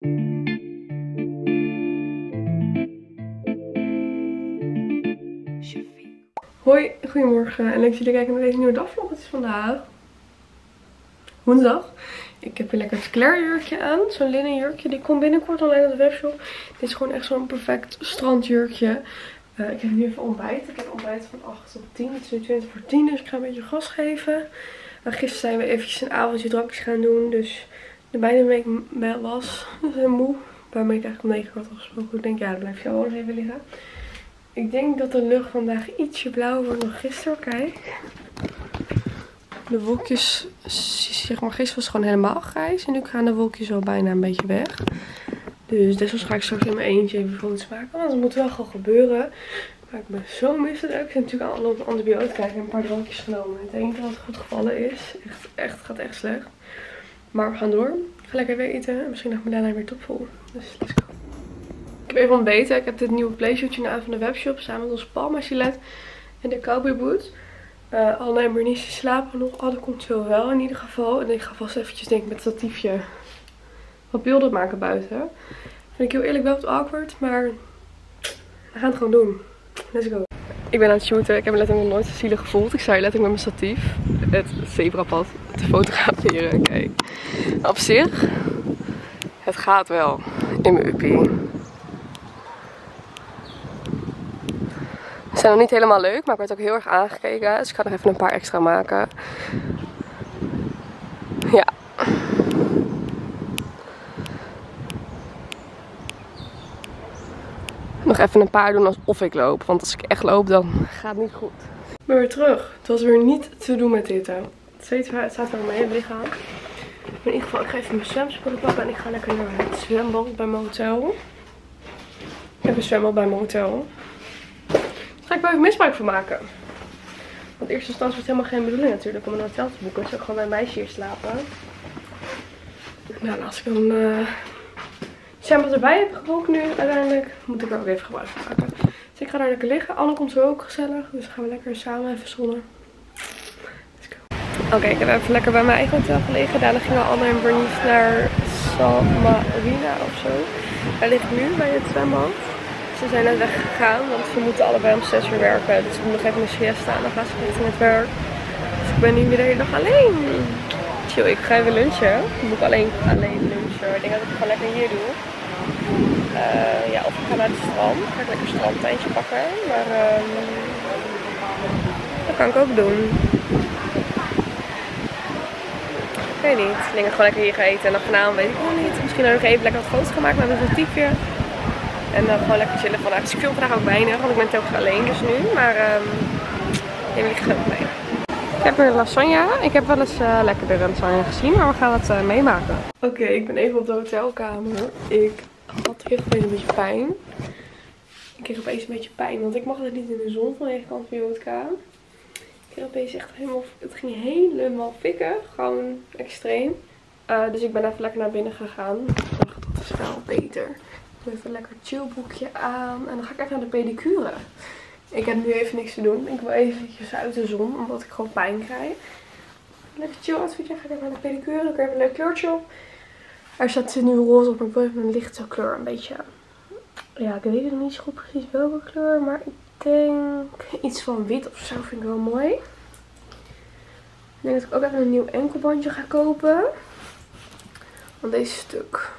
Hoi, goedemorgen en leuk dat jullie kijken naar deze nieuwe dagvlog. Het is vandaag woensdag. Ik heb weer lekker het Claire jurkje aan. Zo'n linnen jurkje. Die komt binnenkort alleen op de webshop. Dit is gewoon echt zo'n perfect strandjurkje. Uh, ik heb nu even ontbijt. Ik heb ontbijt van 8 tot 10. Het is nu 20 voor 10, dus ik ga een beetje gas geven. Uh, gisteren zijn we eventjes een avondje drankjes gaan doen. Dus de bijna week was. Dus ik moe. Waarmee ik eigenlijk om 9 had afgesproken. Ik denk, ja, dan blijf je wel even liggen. Ik denk dat de lucht vandaag ietsje blauwer wordt dan gisteren. Kijk. De wolkjes, zeg maar, gisteren was het gewoon helemaal grijs. En nu gaan de wolkjes al bijna een beetje weg. Dus desnoods ga ik straks in mijn eentje even foto's maken. Want het moet wel gewoon gebeuren. Maar ik ben zo misselijk. Ik heb natuurlijk al een antibiotica en een paar drankjes genomen. Het enige wat goed gevallen is. Echt, echt, het gaat echt slecht. Maar we gaan door. Ik ga lekker weer eten. En misschien nog mijn lijn weer topvol. Dus let's go. Ik heb even ontbeten. Ik heb dit nieuwe playshirtje aan van de webshop. Samen met ons Palma Gillette en de cowboy boots. Uh, Anne en Bernice slapen nog. Oh, dat komt zo wel in ieder geval. En ik ga vast eventjes denk ik met het statiefje wat beelden maken buiten. Vind ik heel eerlijk wel wat awkward. Maar we gaan het gewoon doen. Let's go. Ik ben aan het shooten. Ik heb me letterlijk nog nooit zo zielig gevoeld. Ik sta letterlijk met mijn statief. Het zebrapad te fotograferen. Kijk. Op zich. Het gaat wel in mijn uppie. Ze zijn nog niet helemaal leuk, maar ik werd ook heel erg aangekeken. Dus ik ga nog even een paar extra maken. Ja. Nog even een paar doen alsof ik loop. Want als ik echt loop, dan gaat het niet goed. Weer terug. Het was weer niet te doen met dit. Het staat weer op mijn hele lichaam. In ieder geval, ik ga even mijn zwemspullen pakken. En ik ga lekker naar het zwembad bij mijn hotel. Ik heb een zwembad bij mijn hotel ga ik wel even misbruik van maken. Want eerst instantie was het helemaal geen bedoeling natuurlijk om een hotel te boeken. Dus ik gewoon bij een meisje hier slapen. Nou, als ik dan uh, wat erbij heb geboekt nu uiteindelijk, moet ik er ook even gebruik van maken. Dus ik ga daar lekker liggen. Anne komt zo ook gezellig. Dus gaan we lekker samen even zonnen. Oké, ik heb even lekker bij mijn eigen hotel gelegen. Daarna gingen Anne en Bernice naar San Marina of zo. Daar ligt nu bij het zwembad. Ze zijn net weggegaan, want ze moeten allebei om 6 uur werken. Dus ik moet nog even mijn siesta en dan gaan ze richting het werk. Dus ik ben nu weer dag alleen. Chill, ik ga even lunchen. Ik moet alleen, alleen lunchen. Ik denk dat ik het gewoon lekker hier doe. Uh, ja, of ik ga naar het strand. ga ik lekker een strandtijntje pakken. Maar um, dat kan ik ook doen. Ik weet niet. Ik denk ik gewoon lekker hier ga eten. En dan vanavond weet ik nog niet. Misschien nog even lekker wat foto's gemaakt met een relatiefje. En dan gewoon lekker chillen vandaag. Dus ik film vandaag ook weinig, want ik ben telkens alleen dus nu. Maar um, neem jullie gezellig mee. Ik heb weer lasagne. Ik heb wel eens uh, lekkerder lasagne gezien, maar we gaan het uh, meemaken. Oké, ik ben even op de hotelkamer. Ik had heel opeens een beetje pijn. Ik kreeg opeens een beetje pijn, want ik mag het niet in de zon vanwege antibiotica. Ik kreeg opeens echt helemaal, het ging helemaal fikken. Gewoon extreem. Uh, dus ik ben even lekker naar binnen gegaan. Ik dat is wel beter. Doe even een lekker chillboekje aan. En dan ga ik even naar de pedicure. Ik heb nu even niks te doen. Ik wil eventjes uit de zon, omdat ik gewoon pijn krijg. Lekker chill outfitje. Ga ik even naar de pedicure. Dan heb ik een leuk kleurtje op. Er staat nu roze op, ik wil even een lichte kleur. Een beetje, ja, ik weet nog niet goed precies welke kleur. Maar ik denk iets van wit of zo vind ik wel mooi. Ik denk dat ik ook even een nieuw enkelbandje ga kopen. Want deze stuk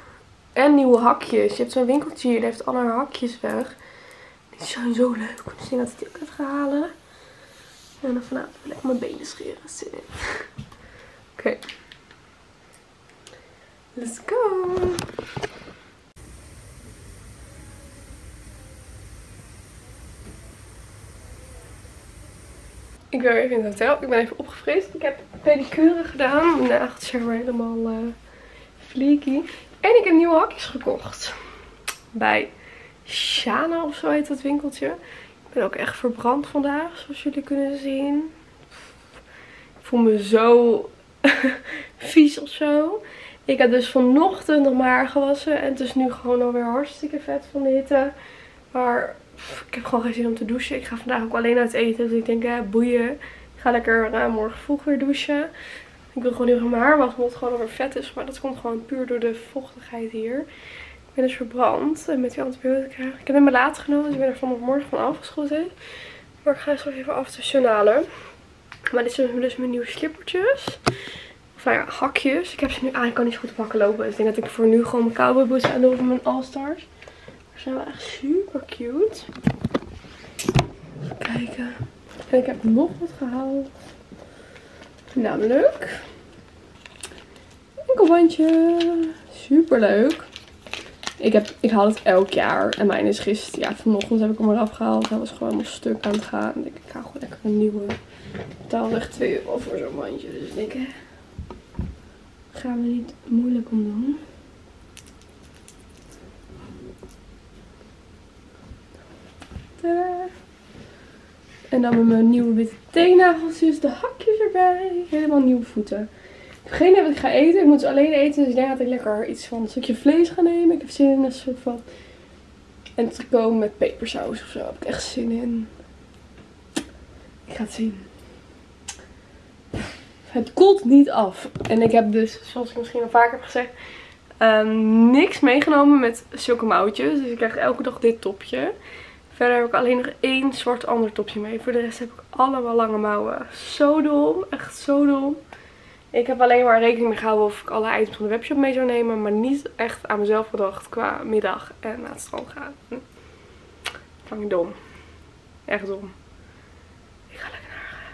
en nieuwe hakjes. Je hebt zo'n winkeltje hier, die heeft alle hakjes weg. Die zijn zo leuk. Dus ik dat ik die ook even ga halen. En dan vanavond wil mijn benen scheren. Oké. Let's go. Ik ben weer even in het hotel. Ik ben even opgefrist. Ik heb pedicure gedaan. Mijn nagels zijn helemaal uh. En ik heb nieuwe hakjes gekocht. Bij Shana of zo heet dat winkeltje. Ik ben ook echt verbrand vandaag, zoals jullie kunnen zien. Ik voel me zo vies of zo. Ik heb dus vanochtend nog maar gewassen. En het is nu gewoon alweer hartstikke vet van de hitte. Maar ik heb gewoon geen zin om te douchen. Ik ga vandaag ook alleen uit eten. Dus ik denk, ja, boeien. Ik ga lekker uh, morgen vroeg weer douchen. Ik wil gewoon heel erg mijn haar wassen, omdat het gewoon weer vet is. Maar dat komt gewoon puur door de vochtigheid hier. Ik ben dus verbrand met die antibiotica. Ik heb hem laat genomen, dus ik ben er vanmorgen van afgeschoten. Maar ik ga zo even afstationalen. Maar dit zijn dus mijn nieuwe slippertjes. Of ja, hakjes. Ik heb ze nu. Ik kan niet goed pakken lopen. Dus ik denk dat ik voor nu gewoon mijn cowboy boots aan doe van mijn All-Stars. Ze zijn wel echt super cute. Even kijken. En ik heb nog wat gehaald. Namelijk. Enkelbandje. Super leuk. Ik, heb, ik haal het elk jaar. En mijn is gisteren, ja, vanochtend heb ik hem eraf gehaald. Hij was gewoon helemaal stuk aan het gaan. En ik, ik ga gewoon lekker een nieuwe. Ik betaal echt 2 euro voor zo'n bandje. Dus ik denk, gaan we niet moeilijk om doen. Tadaa. En dan met mijn nieuwe witte teennageltjes, de hakjes erbij. Helemaal nieuwe voeten. Ik heb geen idee wat ik ga eten. Ik moet ze alleen eten. Dus ik denk dat ik lekker iets van een stukje vlees ga nemen. Ik heb zin in een soort van... En komen met pepersaus of zo. Heb ik echt zin in. Ik ga het zien. Het koelt niet af. En ik heb dus, zoals ik misschien al vaker heb gezegd, um, niks meegenomen met zulke mouwtjes. Dus ik krijg elke dag dit topje. Verder heb ik alleen nog één zwart ander topje mee. Voor de rest heb ik allemaal lange mouwen. Zo dom. Echt zo dom. Ik heb alleen maar rekening mee gehouden of ik alle items van de webshop mee zou nemen. Maar niet echt aan mezelf gedacht qua middag en naar het strand gaan. Hm. Dom. Echt dom. Ik ga lekker naar, uh,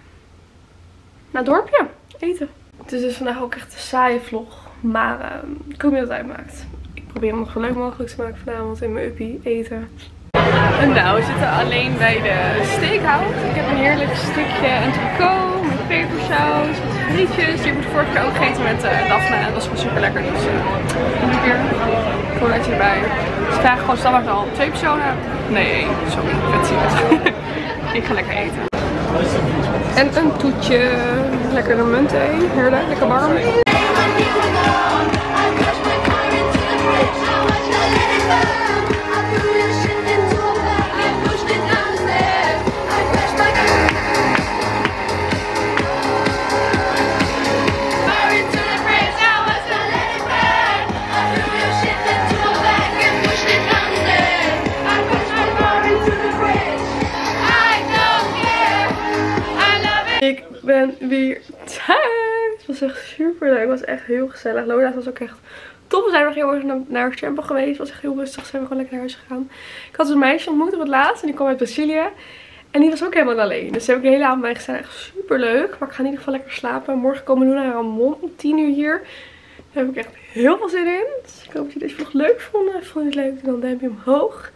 naar het dorpje eten. Het is dus vandaag ook echt een saaie vlog. Maar uh, ik hoop dat het uitmaakt. Ik probeer hem nog zo leuk mogelijk te maken vanavond in mijn uppie eten. En nou, we zitten alleen bij de steakhouse. Ik heb een heerlijk stukje entrecote met pepersaus, met frietjes. Die heb ik vorige keer ook gegeten met uh, Daphne en dat was gewoon super lekker. Dus uh, een keer colaatje erbij. Ze vragen gewoon standaard al twee personen. Nee. Sorry, vet ik ga lekker eten. En een toetje. Lekker een munt Heerlijk, lekker warm. Super leuk. Het was echt heel gezellig. Lola was ook echt top. We zijn nog heel erg naar, Champo geweest. Het was echt heel rustig. Zijn we gewoon lekker naar huis gegaan. Ik had een meisje ontmoet op het laatst. En die kwam uit Brazilië. En die was ook helemaal alleen. Dus daar heb ik de hele avond bij. Echt super leuk. Maar ik ga in ieder geval lekker slapen. Morgen komen we naar Ramon om 10 uur hier. Daar heb ik echt heel veel zin in. Dus ik hoop dat jullie deze vlog leuk vonden. Vond je het leuk? Dan duimpje omhoog.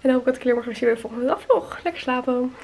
En dan hoop ik dat ik jullie morgen weer in de volgende vlog. Lekker slapen.